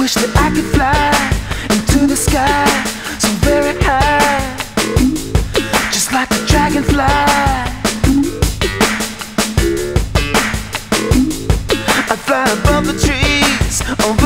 Wish that I could fly into the sky so very high, just like a dragonfly. I'd fly above the trees. Oh,